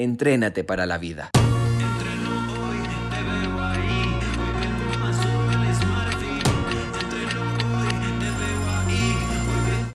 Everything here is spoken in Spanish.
Entrénate para la vida.